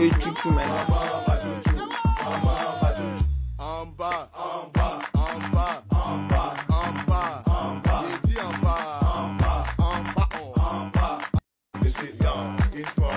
Hey, Chuchu, man. looking for.